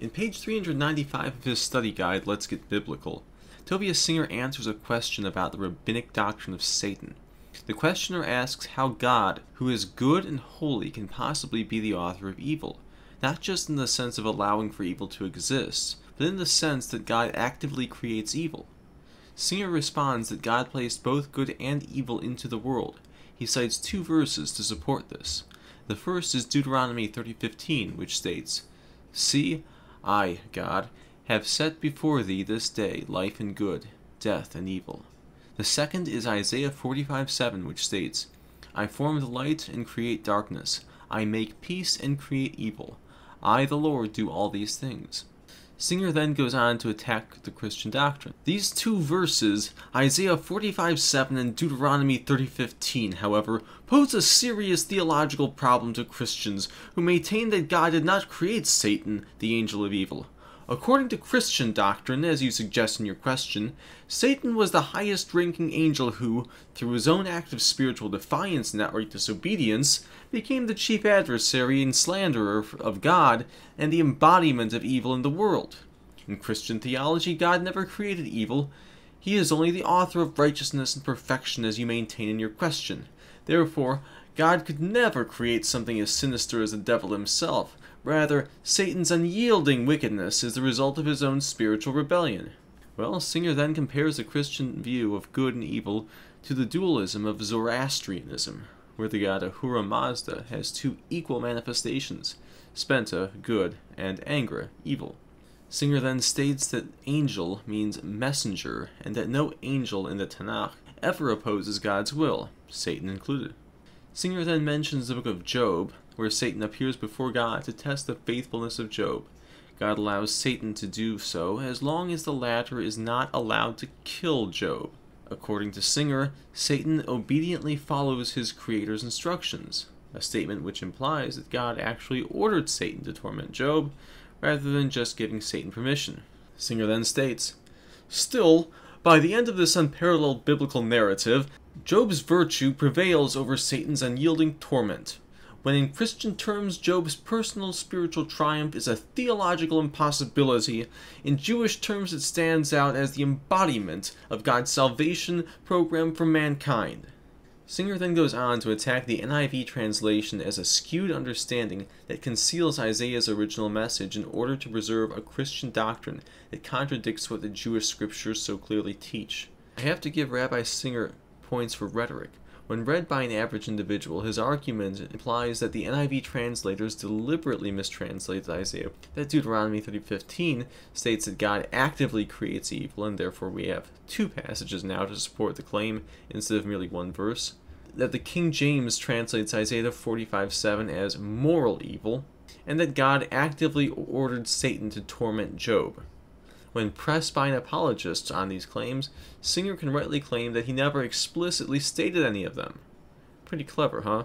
In page 395 of his study guide, Let's Get Biblical, Tovia Singer answers a question about the rabbinic doctrine of Satan. The questioner asks how God, who is good and holy, can possibly be the author of evil, not just in the sense of allowing for evil to exist, but in the sense that God actively creates evil. Singer responds that God placed both good and evil into the world. He cites two verses to support this. The first is Deuteronomy 30:15, which states, "See, I, God, have set before thee this day life and good, death and evil." The second is Isaiah 45:7, which states, "I form the light and create darkness; I make peace and create evil. I, the Lord, do all these things." Singer then goes on to attack the Christian doctrine. These two verses, Isaiah 45:7 and Deuteronomy 30:15, however, pose a serious theological problem to Christians who maintain that God did not create Satan, the angel of evil. According to Christian doctrine, as you suggest in your question, Satan was the highest ranking angel who, through his own act of spiritual defiance and outright disobedience, became the chief adversary and slanderer of God and the embodiment of evil in the world. In Christian theology, God never created evil. He is only the author of righteousness and perfection, as you maintain in your question. Therefore, God could never create something as sinister as the devil himself. Rather, Satan's unyielding wickedness is the result of his own spiritual rebellion. Well, Singer then compares the Christian view of good and evil to the dualism of Zoroastrianism, where the god Ahura Mazda has two equal manifestations, Spenta, good, and Angra, evil. Singer then states that angel means messenger, and that no angel in the Tanakh ever opposes God's will, Satan included. Singer then mentions the book of Job, where Satan appears before God to test the faithfulness of Job. God allows Satan to do so as long as the latter is not allowed to kill Job. According to Singer, Satan obediently follows his creator's instructions, a statement which implies that God actually ordered Satan to torment Job, rather than just giving Satan permission. Singer then states, Still, by the end of this unparalleled biblical narrative, Job's virtue prevails over Satan's unyielding torment. When in Christian terms Job's personal spiritual triumph is a theological impossibility, in Jewish terms it stands out as the embodiment of God's salvation program for mankind. Singer then goes on to attack the NIV translation as a skewed understanding that conceals Isaiah's original message in order to preserve a Christian doctrine that contradicts what the Jewish scriptures so clearly teach. I have to give Rabbi Singer points for rhetoric. When read by an average individual, his argument implies that the NIV translators deliberately mistranslated Isaiah. That Deuteronomy 30:15 states that God actively creates evil, and therefore we have two passages now to support the claim instead of merely one verse. That the King James translates Isaiah 45:7 as moral evil, and that God actively ordered Satan to torment Job. When pressed by an apologist on these claims, Singer can rightly claim that he never explicitly stated any of them. Pretty clever, huh?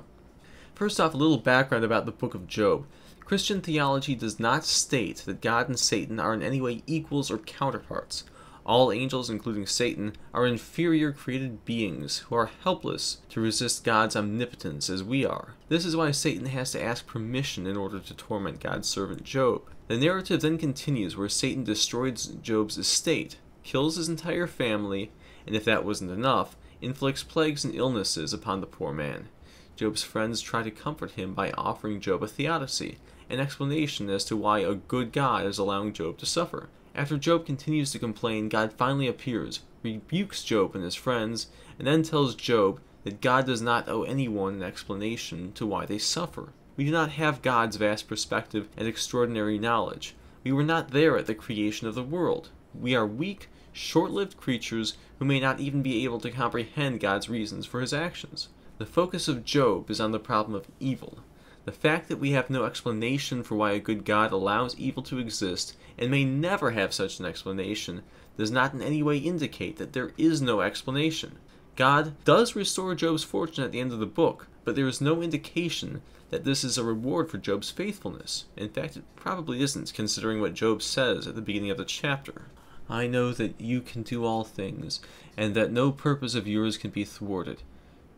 First off, a little background about the book of Job. Christian theology does not state that God and Satan are in any way equals or counterparts. All angels, including Satan, are inferior created beings who are helpless to resist God's omnipotence as we are. This is why Satan has to ask permission in order to torment God's servant Job. The narrative then continues where Satan destroys Job's estate, kills his entire family, and if that wasn't enough, inflicts plagues and illnesses upon the poor man. Job's friends try to comfort him by offering Job a theodicy, an explanation as to why a good God is allowing Job to suffer. After Job continues to complain, God finally appears, rebukes Job and his friends, and then tells Job that God does not owe anyone an explanation to why they suffer. We do not have God's vast perspective and extraordinary knowledge. We were not there at the creation of the world. We are weak, short lived creatures who may not even be able to comprehend God's reasons for his actions. The focus of Job is on the problem of evil. The fact that we have no explanation for why a good God allows evil to exist and may never have such an explanation does not in any way indicate that there is no explanation. God does restore Job's fortune at the end of the book, but there is no indication that this is a reward for Job's faithfulness. In fact, it probably isn't, considering what Job says at the beginning of the chapter. I know that you can do all things, and that no purpose of yours can be thwarted.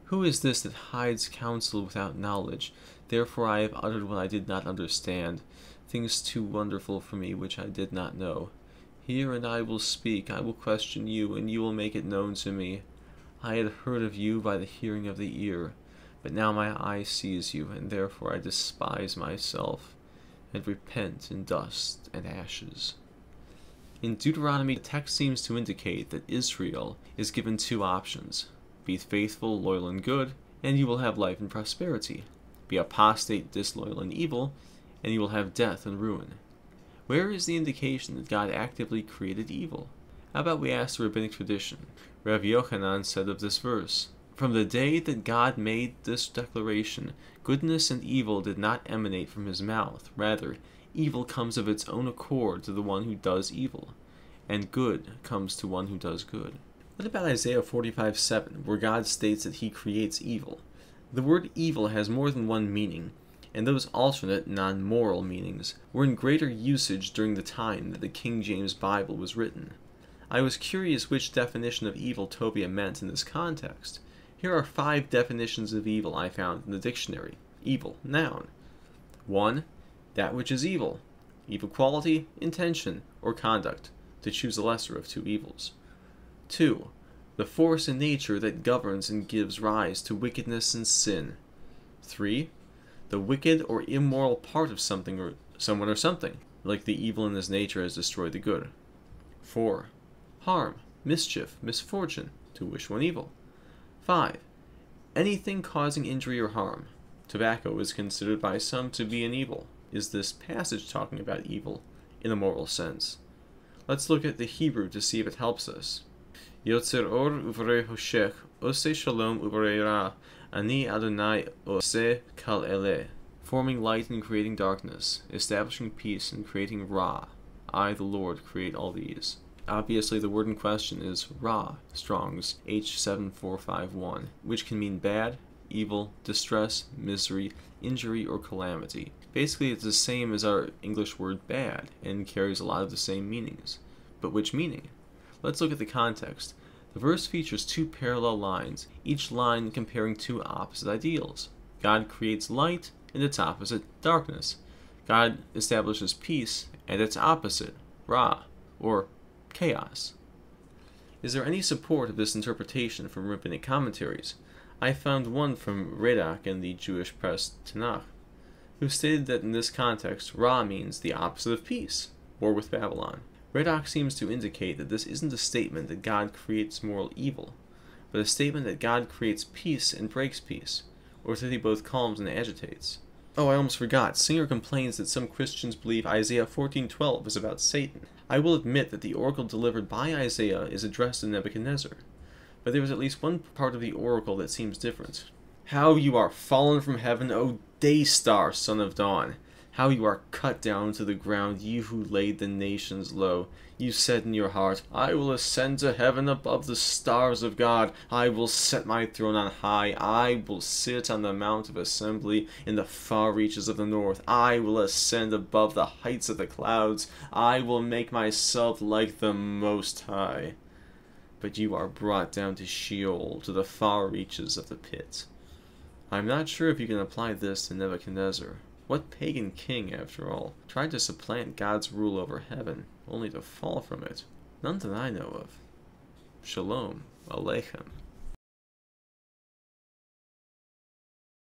Who is this that hides counsel without knowledge? Therefore I have uttered what I did not understand. things too wonderful for me which I did not know. Hear, and I will speak. I will question you, and you will make it known to me. I had heard of you by the hearing of the ear, but now my eye sees you, and therefore I despise myself, and repent in dust and ashes. In Deuteronomy, the text seems to indicate that Israel is given two options be faithful, loyal, and good, and you will have life and prosperity. Be apostate, disloyal, and evil, and you will have death and ruin. Where is the indication that God actively created evil? How about we ask the rabbinic tradition? Rav Yochanan said of this verse, From the day that God made this declaration, goodness and evil did not emanate from his mouth. Rather, evil comes of its own accord to the one who does evil, and good comes to one who does good. What about Isaiah 45 7, where God states that he creates evil? The word evil has more than one meaning, and those alternate, non moral meanings were in greater usage during the time that the King James Bible was written. I was curious which definition of evil Tovia meant in this context. Here are five definitions of evil I found in the dictionary. Evil, noun. 1. That which is evil. Evil quality, intention, or conduct, to choose the lesser of two evils. 2. The force in nature that governs and gives rise to wickedness and sin. 3 the wicked or immoral part of something or someone or something, like the evil in his nature has destroyed the good. 4. Harm, mischief, misfortune, to wish one evil. 5. Anything causing injury or harm. Tobacco is considered by some to be an evil. Is this passage talking about evil in a moral sense? Let's look at the Hebrew to see if it helps us. Yotzer or uvrei hoshech, ose shalom uvrei ra, Ani Adonai Ose Kal Ele, forming light and creating darkness, establishing peace and creating Ra. I, the Lord, create all these. Obviously, the word in question is Ra, Strong's H7451, which can mean bad, evil, distress, misery, injury, or calamity. Basically, it's the same as our English word bad and carries a lot of the same meanings. But which meaning? Let's look at the context. The verse features two parallel lines, each line comparing two opposite ideals. God creates light and its opposite, darkness. God establishes peace and its opposite, Ra, or chaos. Is there any support of this interpretation from rabbinic commentaries? I found one from Radak in the Jewish press Tanakh, who stated that in this context, Ra means the opposite of peace, war with Babylon. Radak seems to indicate that this isn't a statement that God creates moral evil, but a statement that God creates peace and breaks peace, or that he both calms and agitates. Oh, I almost forgot. Singer complains that some Christians believe Isaiah 14:12 is about Satan. I will admit that the oracle delivered by Isaiah is addressed to Nebuchadnezzar, but there is at least one part of the oracle that seems different. How you are fallen from heaven, O day star, son of dawn! How you are cut down to the ground, you who laid the nations low. You said in your heart, I will ascend to heaven above the stars of God. I will set my throne on high. I will sit on the mount of assembly in the far reaches of the north. I will ascend above the heights of the clouds. I will make myself like the Most High. But you are brought down to Sheol, to the far reaches of the pit. I'm not sure if you can apply this to Nebuchadnezzar. What pagan king, after all, tried to supplant God's rule over heaven, only to fall from it? None that I know of. Shalom Aleichem.